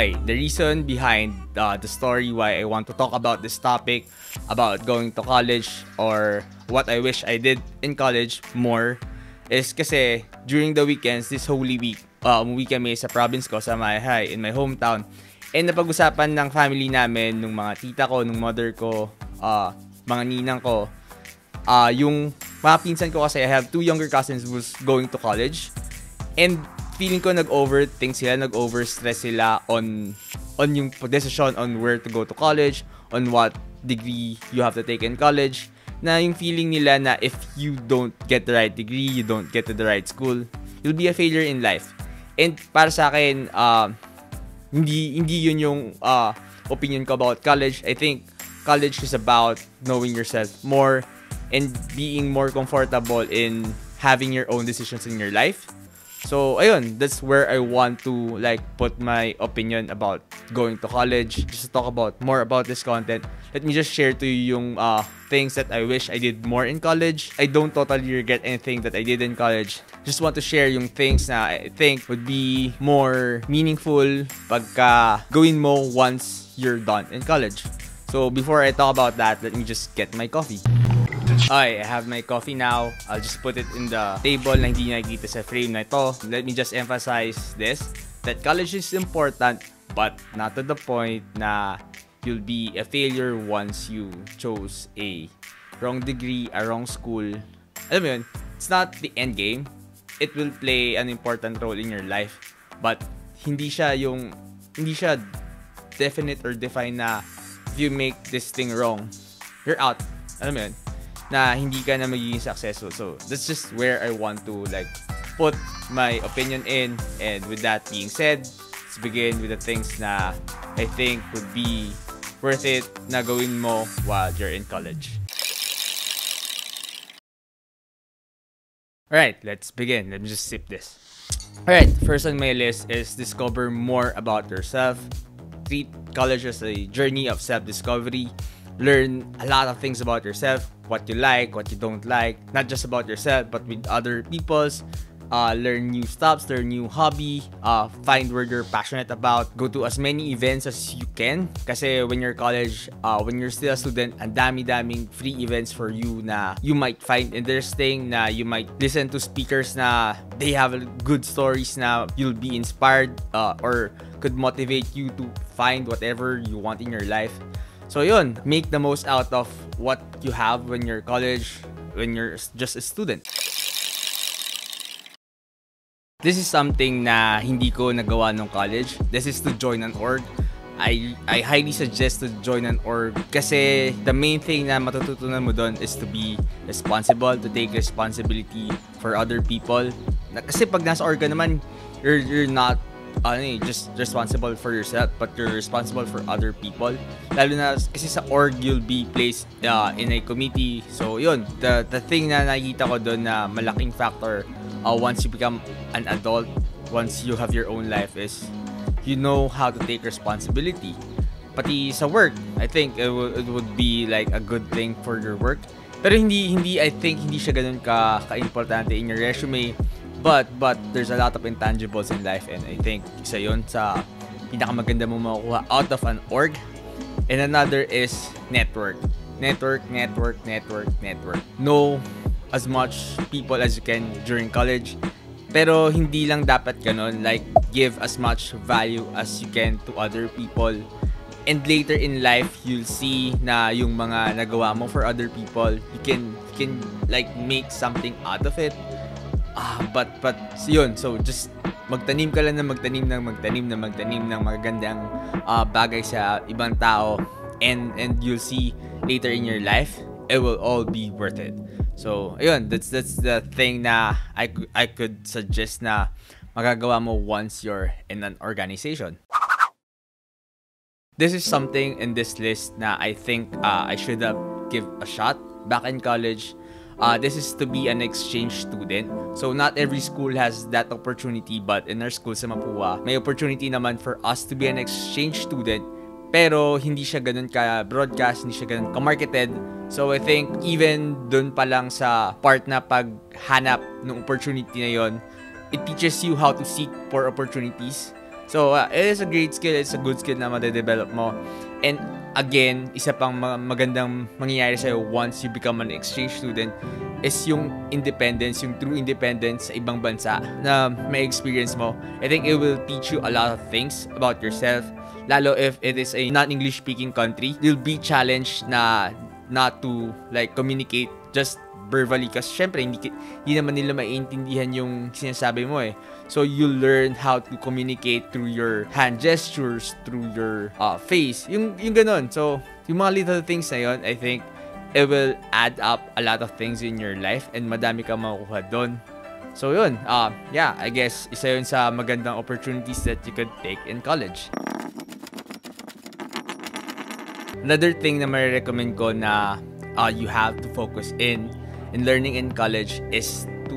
Okay, the reason behind uh, the story why I want to talk about this topic about going to college or what I wish I did in college more is kasi during the weekends, this Holy Week, uh, umuwi kami sa province ko, sa high, in my hometown. And napag-usapan ng family namin, nung mga tita ko, nung mother ko, uh, mga ninang ko, uh, yung mga pinsan ko kasi I have two younger cousins who's going to college. And feeling ko nag-overthink sila, nag-overstress sila on on yung decision on where to go to college, on what degree you have to take in college. Na yung feeling nila na if you don't get the right degree, you don't get to the right school, you'll be a failure in life. And para sa akin, uh, hindi hindi yun yung uh, opinion ko about college. I think college is about knowing yourself more and being more comfortable in having your own decisions in your life. So, ayun, that's where I want to like put my opinion about going to college. Just to talk about more about this content. Let me just share to you yung uh, things that I wish I did more in college. I don't totally regret anything that I did in college. Just want to share yung things na I think would be more meaningful pagka gawin mo once you're done in college. So, before I talk about that, let me just get my coffee. Okay, I have my coffee now. I'll just put it in the table na hindi nakikita sa frame na ito. Let me just emphasize this, that college is important, but not to the point na you'll be a failure once you chose a wrong degree, a wrong school. Alam mo yun, it's not the end game. It will play an important role in your life. But hindi siya yung, hindi siya definite or define na if you make this thing wrong, you're out. Alam mo yun? Na hindi ka na magiging successful. So, that's just where I want to like put my opinion in. And with that being said, let's begin with the things na I think would be worth it na gawin mo while you're in college. Alright, let's begin. Let me just sip this. Alright, first on my list is discover more about yourself. Treat college as a journey of self-discovery. Learn a lot of things about yourself, what you like, what you don't like, not just about yourself, but with other people's. Uh, learn new stuffs, learn new hobby, uh, find where you're passionate about, go to as many events as you can. Kasi when you're college, uh, when you're still a student, ang dami-daming free events for you na you might find interesting, na you might listen to speakers na they have good stories na you'll be inspired uh, or could motivate you to find whatever you want in your life. So yun, make the most out of what you have when you're college, when you're just a student. This is something na hindi ko nagawa nung college. This is to join an org. I, I highly suggest to join an org kasi the main thing na matututunan mo doon is to be responsible, to take responsibility for other people. Kasi pag nasa org ka naman, you're, you're not ano eh, just responsible for yourself but you're responsible for other people. Lalo na kasi sa org you'll be placed uh, in a committee. So yun the, the thing na nakikita ko doon na malaking factor uh, once you become an adult once you have your own life is you know how to take responsibility. Pati sa work I think it, w- it would be like a good thing for your work. Pero hindi hindi I think hindi siya ganoon ka ka-importante in your resume But, but, there's a lot of intangibles in life and I think isa yun sa pinakamaganda mo makukuha out of an org. And another is network. Network, network, network, network. Know as much people as you can during college. Pero hindi lang dapat ganun. Like, give as much value as you can to other people. And later in life, you'll see na yung mga nagawa mo for other people, you can, you can like make something out of it Ah, but, but, yun. So, just magtanim ka lang na magtanim ng magtanim na magtanim ng magagandang uh, bagay sa ibang tao and and you'll see later in your life it will all be worth it so ayun that's that's the thing na I I could suggest na magagawa mo once you're in an organization this is something in this list na I think uh, I should have give a shot back in college uh, this is to be an exchange student. So not every school has that opportunity but in our school sa Mapua, may opportunity naman for us to be an exchange student pero hindi siya ganun ka broadcast, hindi siya ganun ka marketed. So I think even dun pa lang sa part na paghanap ng opportunity na yon, it teaches you how to seek for opportunities. So, uh, it is a great skill. It's a good skill na madedevelop mo. And again, isa pang magandang mangyayari sa'yo once you become an exchange student is yung independence, yung true independence sa ibang bansa na may experience mo. I think it will teach you a lot of things about yourself. Lalo if it is a non-English speaking country, you'll be challenged na not to like communicate just verbally kasi syempre hindi, hindi naman nila maiintindihan yung sinasabi mo eh. So you learn how to communicate through your hand gestures, through your uh, face. Yung yung ganun. So yung mga little things na yun, I think it will add up a lot of things in your life and madami kang makukuha doon. So yun, uh, yeah, I guess isa yun sa magandang opportunities that you could take in college. Another thing na marirecommend ko na uh, you have to focus in in learning in college is to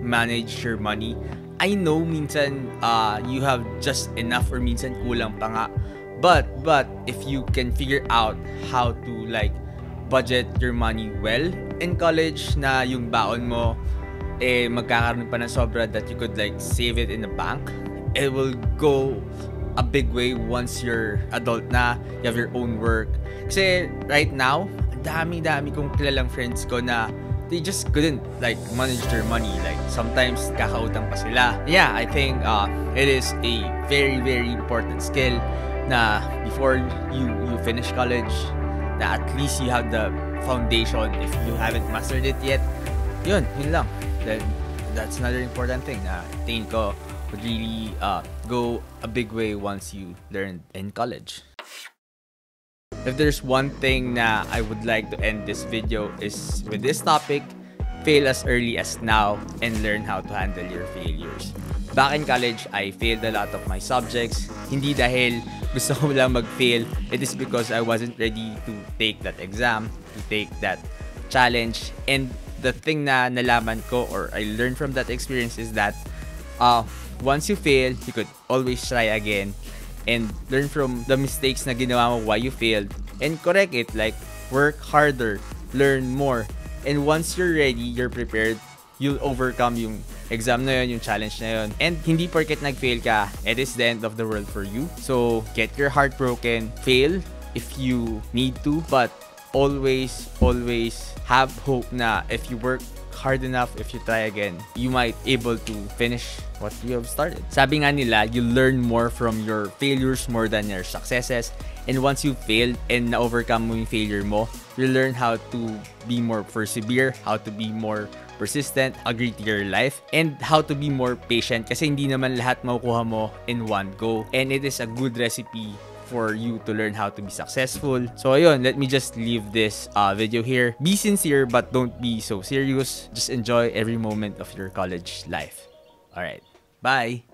manage your money. I know minsan uh, you have just enough or minsan kulang pa nga. But, but, if you can figure out how to like budget your money well in college na yung baon mo eh magkakaroon pa ng sobra that you could like save it in the bank, it will go a big way once you're adult na, you have your own work. Kasi right now, dami-dami kong kilalang friends ko na they just couldn't like manage their money. Like sometimes kakautang pa sila. Yeah, I think uh, it is a very very important skill na before you you finish college, na at least you have the foundation if you haven't mastered it yet. Yun, yun lang. Then that's another important thing na tingin ko would really uh, go a big way once you learn in college. If there's one thing na I would like to end this video is with this topic, fail as early as now and learn how to handle your failures. Back in college, I failed a lot of my subjects. Hindi dahil gusto ko lang mag-fail. It is because I wasn't ready to take that exam, to take that challenge. And the thing na nalaman ko or I learned from that experience is that uh, once you fail, you could always try again and learn from the mistakes na ginawa mo why you failed and correct it like work harder learn more and once you're ready you're prepared you'll overcome yung exam na yun, yung challenge na yun. And hindi porket nag-fail ka, it is the end of the world for you. So, get your heart broken, fail if you need to, but always, always have hope na if you work hard enough, if you try again, you might able to finish what you have started. Sabi nga nila, you learn more from your failures more than your successes. And once you failed and na-overcome mo yung failure mo, you learn how to be more persevere, how to be more persistent, agree to your life, and how to be more patient kasi hindi naman lahat makukuha mo in one go. And it is a good recipe for you to learn how to be successful. So ayun, let me just leave this uh, video here. Be sincere but don't be so serious. Just enjoy every moment of your college life. Alright, bye!